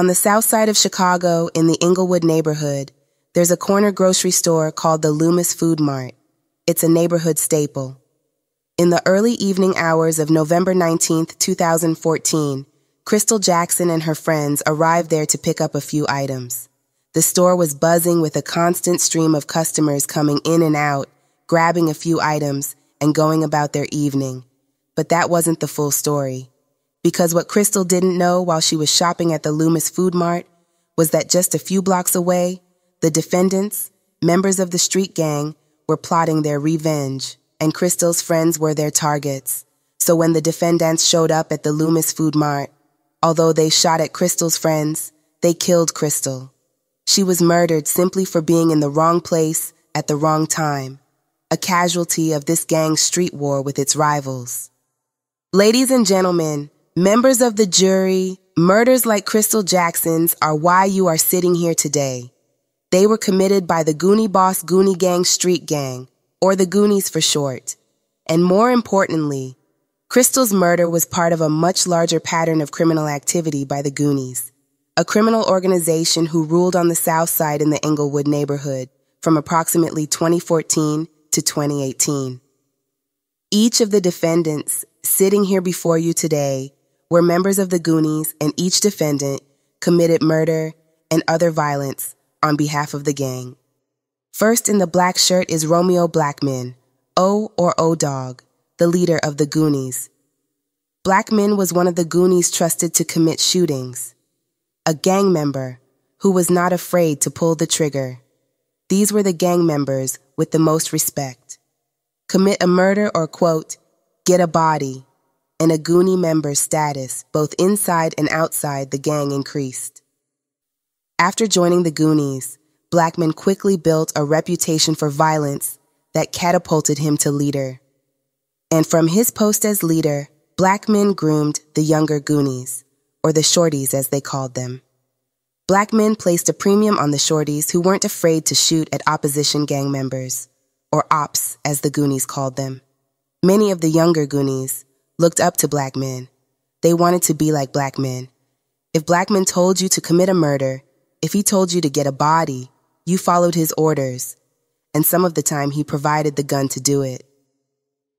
On the south side of Chicago, in the Englewood neighborhood, there's a corner grocery store called the Loomis Food Mart. It's a neighborhood staple. In the early evening hours of November 19, 2014, Crystal Jackson and her friends arrived there to pick up a few items. The store was buzzing with a constant stream of customers coming in and out, grabbing a few items, and going about their evening. But that wasn't the full story. Because what Crystal didn't know while she was shopping at the Loomis Food Mart was that just a few blocks away, the defendants, members of the street gang, were plotting their revenge, and Crystal's friends were their targets. So when the defendants showed up at the Loomis Food Mart, although they shot at Crystal's friends, they killed Crystal. She was murdered simply for being in the wrong place at the wrong time, a casualty of this gang's street war with its rivals. Ladies and gentlemen, members of the jury, murders like Crystal Jackson's are why you are sitting here today. They were committed by the Goonie Boss Goonie Gang Street Gang, or the Goonies for short. And more importantly, Crystal's murder was part of a much larger pattern of criminal activity by the Goonies, a criminal organization who ruled on the South Side in the Englewood neighborhood from approximately 2014 to 2018. Each of the defendants sitting here before you today were members of the Goonies, and each defendant committed murder and other violence on behalf of the gang. First in the black shirt is Romeo Blackman, O or O Dog, the leader of the Goonies. Blackman was one of the Goonies trusted to commit shootings, a gang member who was not afraid to pull the trigger. These were the gang members with the most respect. Commit a murder or, quote, get a body, and a Goonie member's status, both inside and outside the gang, increased. After joining the Goonies, Blackman quickly built a reputation for violence that catapulted him to leader. And from his post as leader, Blackman groomed the younger Goonies, or the Shorties as they called them. Blackman placed a premium on the Shorties who weren't afraid to shoot at opposition gang members, or ops as the Goonies called them. Many of the younger Goonies looked up to Blackman. They wanted to be like Blackman. If Blackman told you to commit a murder, if he told you to get a body, you followed his orders, and some of the time he provided the gun to do it.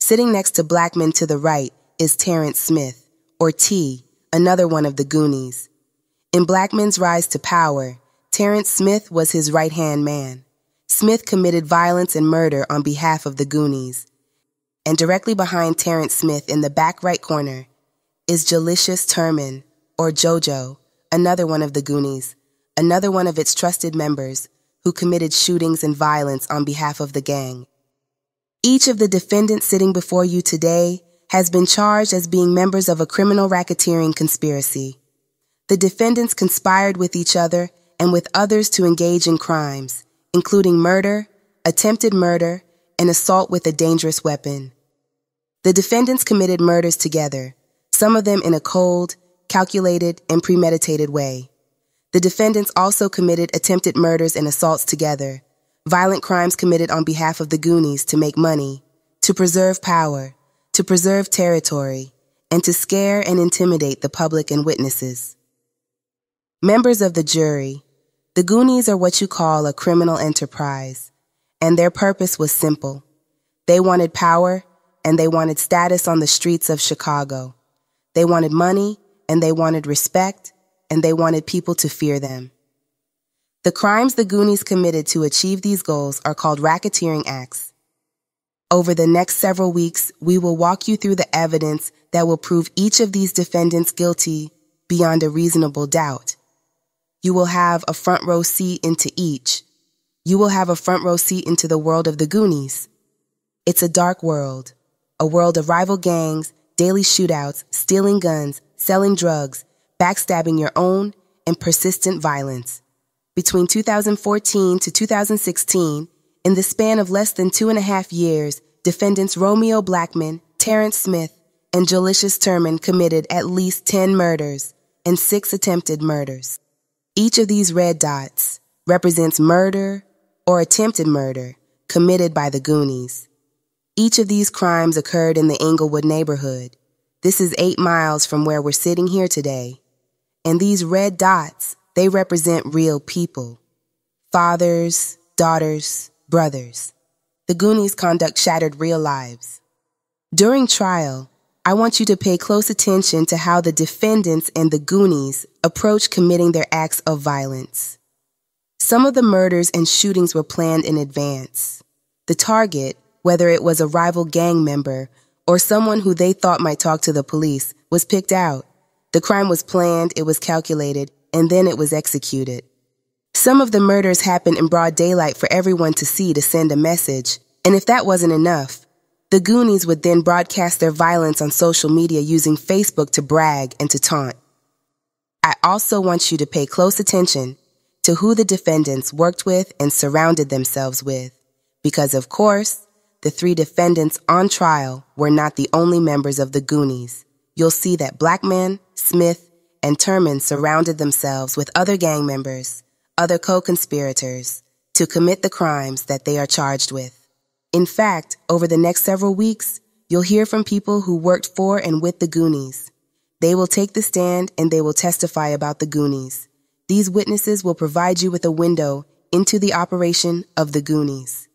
Sitting next to Blackman to the right is Terrence Smith, or T, another one of the Goonies. In Blackman's rise to power, Terrence Smith was his right hand man. Smith committed violence and murder on behalf of the Goonies and directly behind Terrence Smith in the back right corner is Jalicious Turman, or JoJo, another one of the Goonies, another one of its trusted members who committed shootings and violence on behalf of the gang. Each of the defendants sitting before you today has been charged as being members of a criminal racketeering conspiracy. The defendants conspired with each other and with others to engage in crimes, including murder, attempted murder, and assault with a dangerous weapon. The defendants committed murders together, some of them in a cold, calculated, and premeditated way. The defendants also committed attempted murders and assaults together, violent crimes committed on behalf of the Goonies to make money, to preserve power, to preserve territory, and to scare and intimidate the public and witnesses. Members of the jury, the Goonies are what you call a criminal enterprise, and their purpose was simple. They wanted power and they wanted status on the streets of Chicago. They wanted money and they wanted respect and they wanted people to fear them. The crimes the Goonies committed to achieve these goals are called racketeering acts. Over the next several weeks, we will walk you through the evidence that will prove each of these defendants guilty beyond a reasonable doubt. You will have a front row seat into each. You will have a front row seat into the world of the Goonies. It's a dark world a world of rival gangs, daily shootouts, stealing guns, selling drugs, backstabbing your own, and persistent violence. Between 2014 to 2016, in the span of less than two and a half years, defendants Romeo Blackman, Terrence Smith, and Jalicious Turman committed at least 10 murders and six attempted murders. Each of these red dots represents murder or attempted murder committed by the Goonies. Each of these crimes occurred in the Englewood neighborhood. This is eight miles from where we're sitting here today. And these red dots, they represent real people. Fathers, daughters, brothers. The Goonies' conduct shattered real lives. During trial, I want you to pay close attention to how the defendants and the Goonies approach committing their acts of violence. Some of the murders and shootings were planned in advance. The target, whether it was a rival gang member or someone who they thought might talk to the police, was picked out. The crime was planned, it was calculated, and then it was executed. Some of the murders happened in broad daylight for everyone to see to send a message, and if that wasn't enough, the Goonies would then broadcast their violence on social media using Facebook to brag and to taunt. I also want you to pay close attention to who the defendants worked with and surrounded themselves with, because of course, the three defendants on trial were not the only members of the Goonies. You'll see that Blackman, Smith, and Turman surrounded themselves with other gang members other co-conspirators to commit the crimes that they are charged with. In fact, over the next several weeks, you'll hear from people who worked for and with the Goonies. They will take the stand and they will testify about the Goonies. These witnesses will provide you with a window into the operation of the Goonies.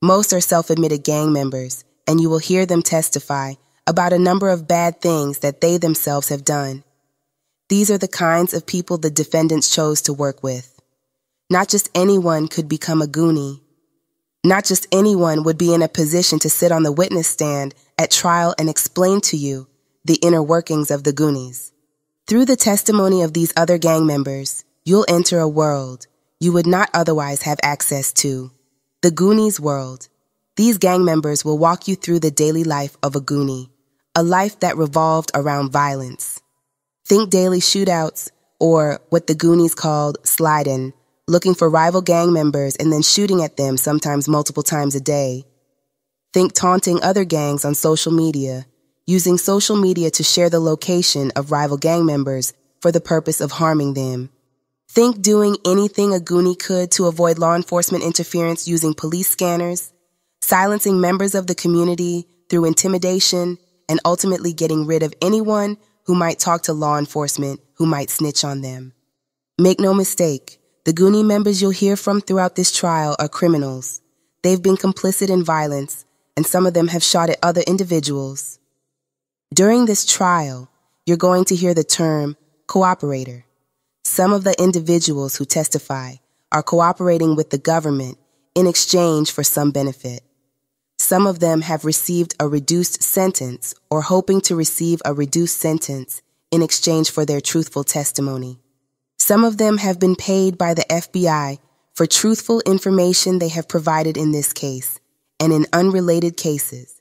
Most are self-admitted gang members, and you will hear them testify about a number of bad things that they themselves have done. These are the kinds of people the defendants chose to work with. Not just anyone could become a Goonie. Not just anyone would be in a position to sit on the witness stand at trial and explain to you the inner workings of the Goonies. Through the testimony of these other gang members, you'll enter a world you would not otherwise have access to. The Goonies world. These gang members will walk you through the daily life of a Goonie, a life that revolved around violence. Think daily shootouts, or what the Goonies called sliding, looking for rival gang members and then shooting at them sometimes multiple times a day. Think taunting other gangs on social media, using social media to share the location of rival gang members for the purpose of harming them. Think doing anything a Goonie could to avoid law enforcement interference using police scanners, silencing members of the community through intimidation, and ultimately getting rid of anyone who might talk to law enforcement who might snitch on them. Make no mistake, the Goonie members you'll hear from throughout this trial are criminals. They've been complicit in violence, and some of them have shot at other individuals. During this trial, you're going to hear the term cooperator. Some of the individuals who testify are cooperating with the government in exchange for some benefit. Some of them have received a reduced sentence or hoping to receive a reduced sentence in exchange for their truthful testimony. Some of them have been paid by the FBI for truthful information they have provided in this case and in unrelated cases.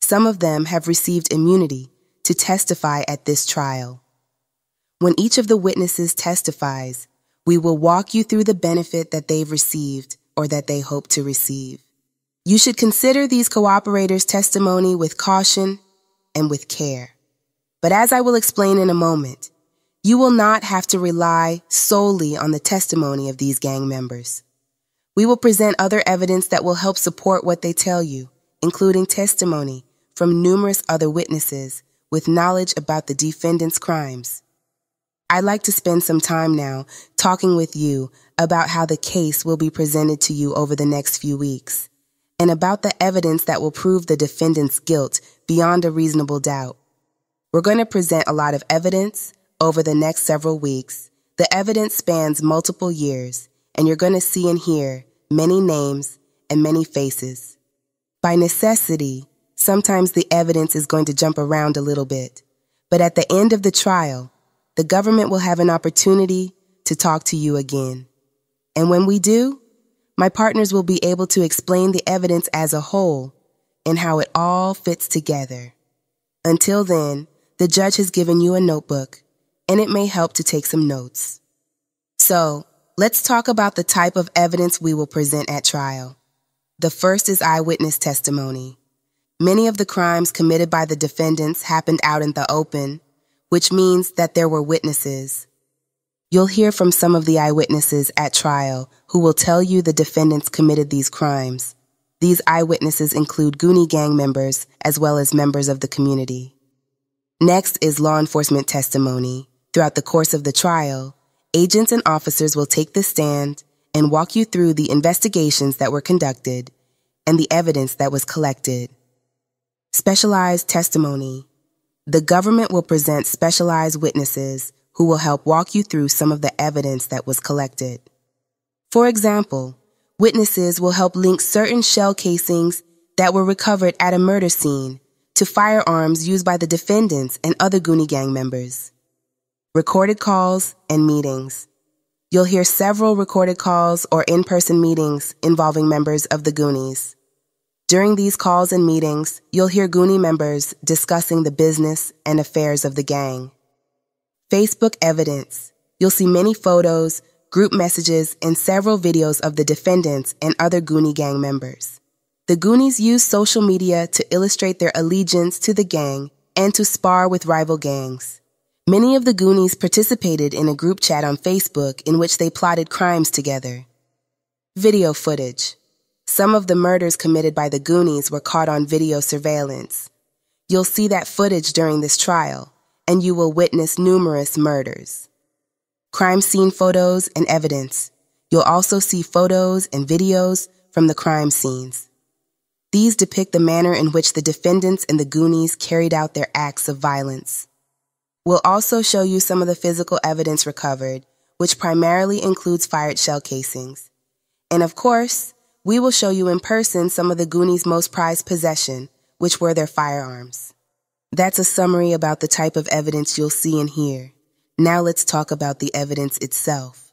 Some of them have received immunity to testify at this trial. When each of the witnesses testifies, we will walk you through the benefit that they've received or that they hope to receive. You should consider these cooperators' testimony with caution and with care. But as I will explain in a moment, you will not have to rely solely on the testimony of these gang members. We will present other evidence that will help support what they tell you, including testimony from numerous other witnesses with knowledge about the defendant's crimes. I'd like to spend some time now talking with you about how the case will be presented to you over the next few weeks and about the evidence that will prove the defendant's guilt beyond a reasonable doubt. We're going to present a lot of evidence, over the next several weeks, the evidence spans multiple years, and you're going to see and hear many names and many faces. By necessity, sometimes the evidence is going to jump around a little bit, but at the end of the trial, the government will have an opportunity to talk to you again. And when we do, my partners will be able to explain the evidence as a whole and how it all fits together. Until then, the judge has given you a notebook and it may help to take some notes. So, let's talk about the type of evidence we will present at trial. The first is eyewitness testimony. Many of the crimes committed by the defendants happened out in the open, which means that there were witnesses. You'll hear from some of the eyewitnesses at trial who will tell you the defendants committed these crimes. These eyewitnesses include Goonie gang members as well as members of the community. Next is law enforcement testimony Throughout the course of the trial, agents and officers will take the stand and walk you through the investigations that were conducted and the evidence that was collected. Specialized testimony. The government will present specialized witnesses who will help walk you through some of the evidence that was collected. For example, witnesses will help link certain shell casings that were recovered at a murder scene to firearms used by the defendants and other Goonie Gang members. Recorded calls and meetings. You'll hear several recorded calls or in-person meetings involving members of the Goonies. During these calls and meetings, you'll hear Goonie members discussing the business and affairs of the gang. Facebook evidence. You'll see many photos, group messages, and several videos of the defendants and other Goonie Gang members. The Goonies use social media to illustrate their allegiance to the gang and to spar with rival gangs. Many of the Goonies participated in a group chat on Facebook in which they plotted crimes together. Video footage. Some of the murders committed by the Goonies were caught on video surveillance. You'll see that footage during this trial, and you will witness numerous murders. Crime scene photos and evidence. You'll also see photos and videos from the crime scenes. These depict the manner in which the defendants and the Goonies carried out their acts of violence. We'll also show you some of the physical evidence recovered, which primarily includes fired shell casings. And of course, we will show you in person some of the Goonies' most prized possession, which were their firearms. That's a summary about the type of evidence you'll see and hear. Now let's talk about the evidence itself.